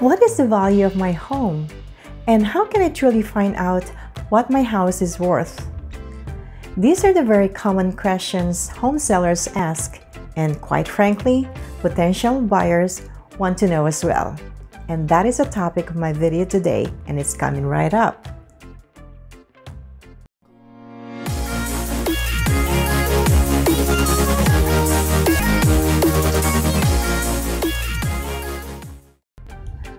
What is the value of my home? And how can I truly find out what my house is worth? These are the very common questions home sellers ask, and quite frankly, potential buyers want to know as well. And that is the topic of my video today, and it's coming right up.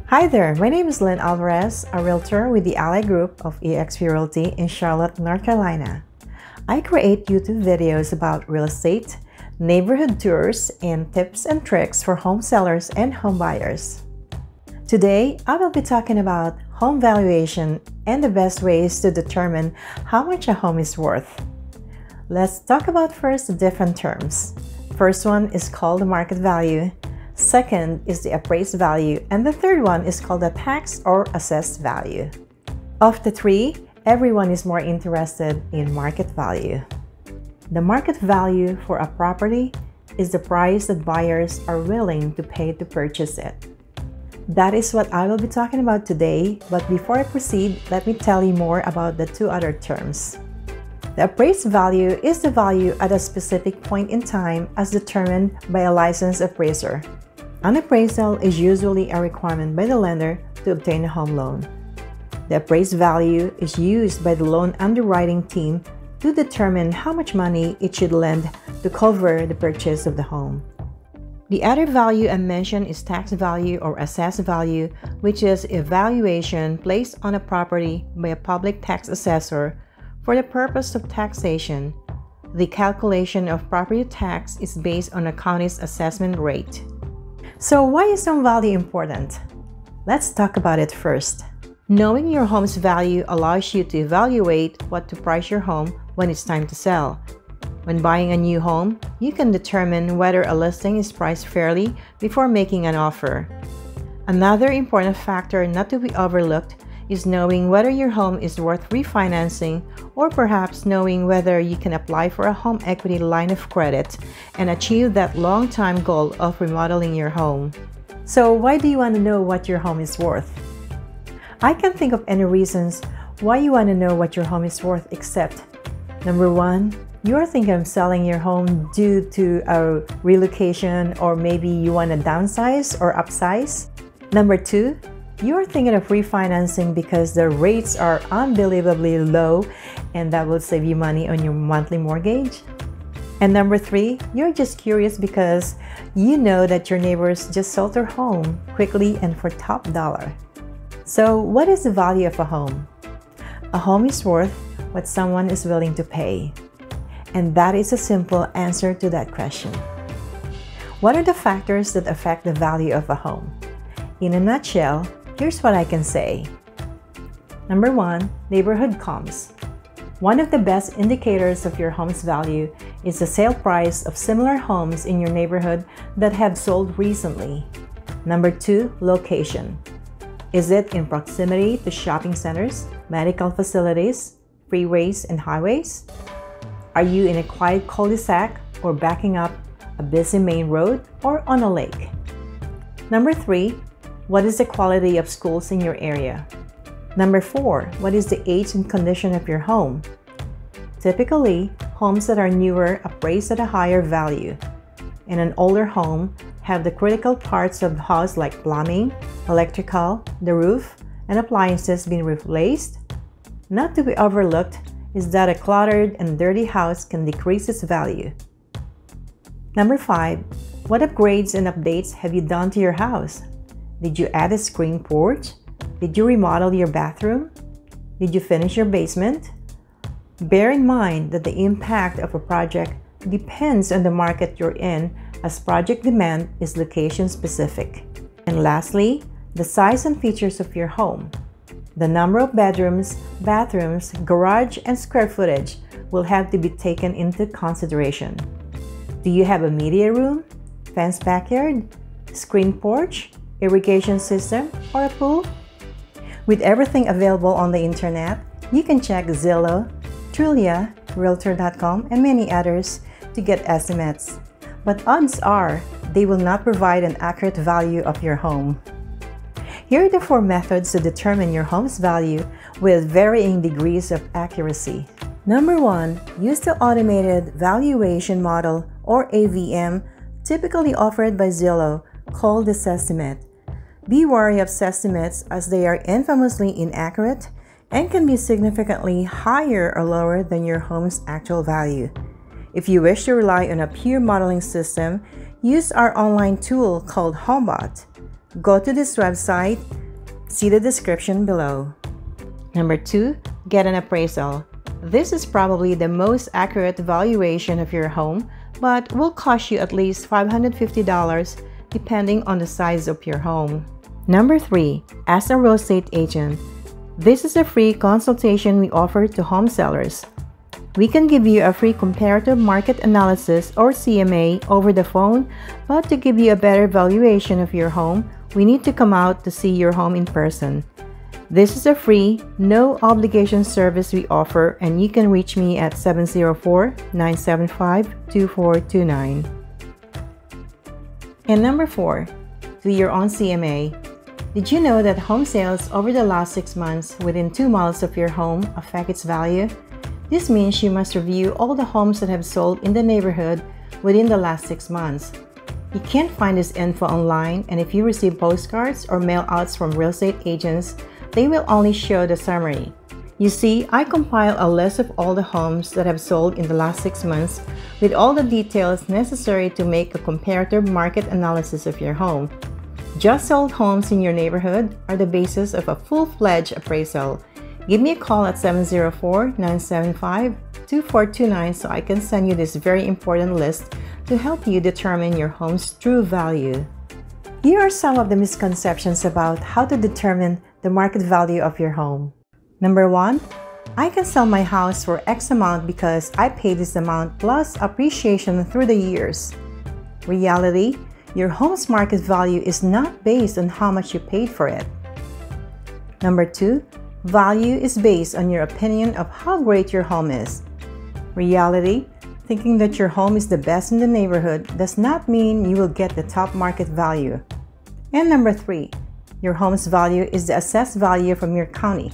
Hi there, my name is Lynn Alvarez, a realtor with the Ally Group of eXp Realty in Charlotte, North Carolina. I create YouTube videos about real estate, neighborhood tours, and tips and tricks for home sellers and home buyers. Today, I will be talking about home valuation and the best ways to determine how much a home is worth. Let's talk about first the different terms. First one is called market value Second is the appraised value, and the third one is called the tax or assessed value. Of the three, everyone is more interested in market value. The market value for a property is the price that buyers are willing to pay to purchase it. That is what I will be talking about today, but before I proceed, let me tell you more about the two other terms. The appraised value is the value at a specific point in time as determined by a licensed appraiser. An appraisal is usually a requirement by the lender to obtain a home loan. The appraised value is used by the loan underwriting team to determine how much money it should lend to cover the purchase of the home. The other value I mentioned is tax value or assessed value, which is a valuation placed on a property by a public tax assessor for the purpose of taxation. The calculation of property tax is based on a county's assessment rate. So why is home value important? Let's talk about it first. Knowing your home's value allows you to evaluate what to price your home when it's time to sell. When buying a new home, you can determine whether a listing is priced fairly before making an offer. Another important factor not to be overlooked is knowing whether your home is worth refinancing or perhaps knowing whether you can apply for a home equity line of credit and achieve that long-time goal of remodeling your home. So why do you want to know what your home is worth? I can think of any reasons why you want to know what your home is worth except number one, you are thinking of selling your home due to a relocation or maybe you want to downsize or upsize. Number two, you're thinking of refinancing because the rates are unbelievably low and that will save you money on your monthly mortgage. And number three, you're just curious because you know that your neighbors just sold their home quickly and for top dollar. So, what is the value of a home? A home is worth what someone is willing to pay. And that is a simple answer to that question. What are the factors that affect the value of a home? In a nutshell, Here's what I can say. Number one, neighborhood comps. One of the best indicators of your home's value is the sale price of similar homes in your neighborhood that have sold recently. Number two, location. Is it in proximity to shopping centers, medical facilities, freeways, and highways? Are you in a quiet cul-de-sac or backing up a busy main road or on a lake? Number three, what is the quality of schools in your area? Number four, what is the age and condition of your home? Typically, homes that are newer appraised at a higher value. In an older home, have the critical parts of the house like plumbing, electrical, the roof, and appliances been replaced? Not to be overlooked is that a cluttered and dirty house can decrease its value. Number 5. What upgrades and updates have you done to your house? Did you add a screen porch? Did you remodel your bathroom? Did you finish your basement? Bear in mind that the impact of a project depends on the market you're in as project demand is location specific. And lastly, the size and features of your home. The number of bedrooms, bathrooms, garage, and square footage will have to be taken into consideration. Do you have a media room, fenced backyard, screen porch, irrigation system, or a pool? With everything available on the internet, you can check Zillow, Trulia, Realtor.com, and many others to get estimates. But odds are they will not provide an accurate value of your home. Here are the four methods to determine your home's value with varying degrees of accuracy. Number one, use the automated valuation model or AVM typically offered by Zillow called the Zestimate. Be wary of estimates as they are infamously inaccurate and can be significantly higher or lower than your home's actual value. If you wish to rely on a pure modeling system, use our online tool called HomeBot. Go to this website, see the description below. Number two, get an appraisal. This is probably the most accurate valuation of your home, but will cost you at least $550 depending on the size of your home. Number three, As a real estate agent. This is a free consultation we offer to home sellers. We can give you a free comparative market analysis or CMA over the phone, but to give you a better valuation of your home, we need to come out to see your home in person. This is a free, no obligation service we offer, and you can reach me at 704 975 2429. And number four, do your own CMA. Did you know that home sales over the last six months within two miles of your home affect its value? This means you must review all the homes that have sold in the neighborhood within the last six months. You can't find this info online, and if you receive postcards or mail outs from real estate agents, they will only show the summary. You see, I compile a list of all the homes that have sold in the last six months with all the details necessary to make a comparative market analysis of your home. Just sold homes in your neighborhood are the basis of a full-fledged appraisal. Give me a call at 704-975-2429 so I can send you this very important list to help you determine your home's true value. Here are some of the misconceptions about how to determine the market value of your home. Number one, I can sell my house for X amount because I paid this amount plus appreciation through the years. Reality, your home's market value is not based on how much you paid for it. Number two, value is based on your opinion of how great your home is. Reality, thinking that your home is the best in the neighborhood does not mean you will get the top market value. And number three, your home's value is the assessed value from your county.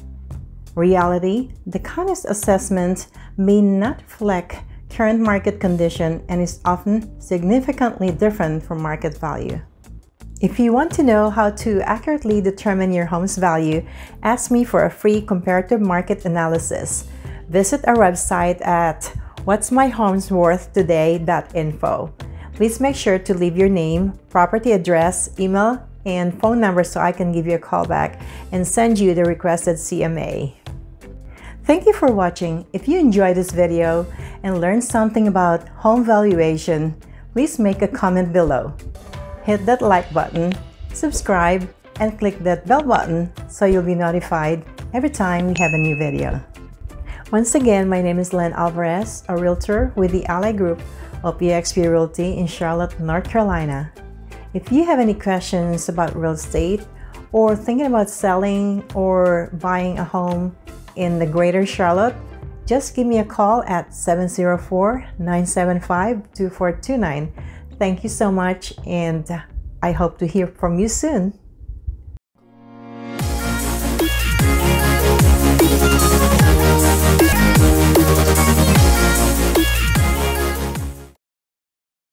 Reality, the county's assessment may not reflect current market condition and is often significantly different from market value. If you want to know how to accurately determine your home's value, ask me for a free comparative market analysis. Visit our website at what'smyhomesworthtoday.info. Please make sure to leave your name, property address, email, and phone number so I can give you a call back and send you the requested CMA. Thank you for watching. If you enjoyed this video and learned something about home valuation, please make a comment below. Hit that like button, subscribe, and click that bell button so you'll be notified every time we have a new video. Once again, my name is Lynn Alvarez, a realtor with the Ally Group of eXp Realty in Charlotte, North Carolina. If you have any questions about real estate or thinking about selling or buying a home, in the greater Charlotte, just give me a call at 704 975 2429. Thank you so much, and I hope to hear from you soon.